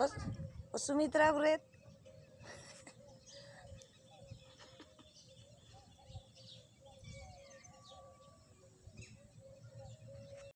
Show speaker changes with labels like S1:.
S1: Os, Osumitra Bret.